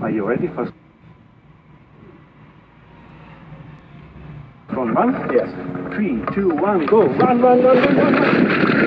Are you ready for Run, run? Yes. Three, two, one, go. Run, run, run, run, run, run.